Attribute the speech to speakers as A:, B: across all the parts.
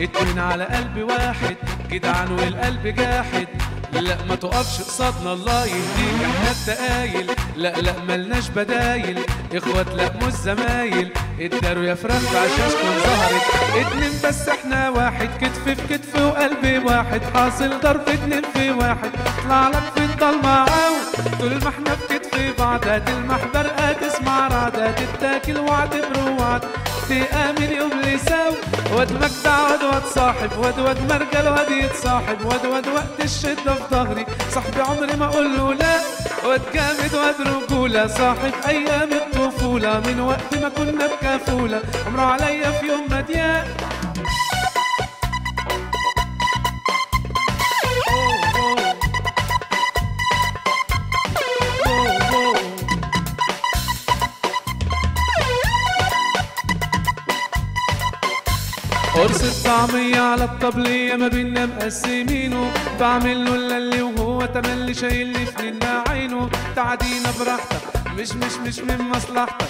A: اتنين على قلب واحد جدعان والقلب جاحد. لا ما تقفش قصادنا الله يهديك. إحنا التقايل لا لا ملناش بدايل. إخوات لا مش زمايل. اداروا يا فراخ عشاشكم ظهرت. اتنين بس إحنا واحد. كتف في كتف وقلب واحد. حاصل ضرب اتنين في واحد. اطلع لك في الضلمة عاود طول ما إحنا في كتف بعض هتلمح برقة تسمع رعدة تتاكل وعد بروعد تآمن يوم لساو واد مجدع واد واد صاحب واد واد مرجل واد يتصاحب واد واد وقت الشدة في ظهري. صاحبي عمري ما أقول له لا واد جامد واد رجولة. صاحب أيام الطفولة من وقت ما كنا بكافولة عمره عليا في يوم ضيق قرص الطعمية على الطبلية ما بينا مقسمينه بعمل له اللي وهو تملي شايلني في ننا عينه. تعدينا براحتك مش مش مش من مصلحتك.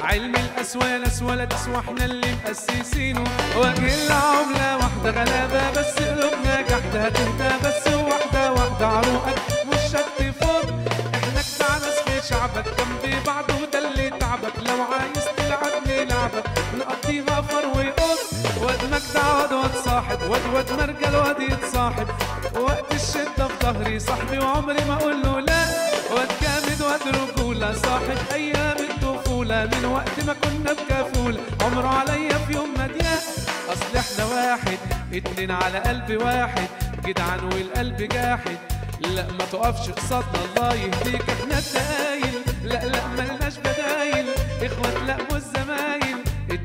A: علم الأسوانس ولا تسوى إحنا اللي مقسسينه وجه العملة واحدة غلابة بس قلوبنا جحدة هتهدى بس واد صاحب واد واد مرجل واد يتصاحب. وقت الشدة في ظهري صاحبي وعمري ما أقول له لا. واد جامد واد رجولة صاحب أيام الطفولة من وقت ما كنا بكافولة عمره عليا في يوم ما ضيق أصل إحنا واحد اتنين على قلب واحد. جدعان والقلب جاحد. لا ما تقفش قصادنا الله يهديك. إحنا التقايل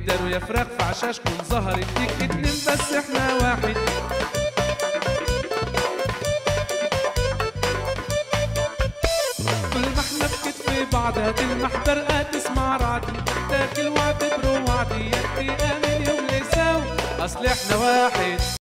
A: اداروا يا فراخ في عشاشكم ظهر اديك اتنين بس إحنا واحد. كل ما إحنا في بعض هتلمح برقة تسمع رعدي تاكل وعد برو وعدي يدي امن يوم لساو أصل إحنا واحد.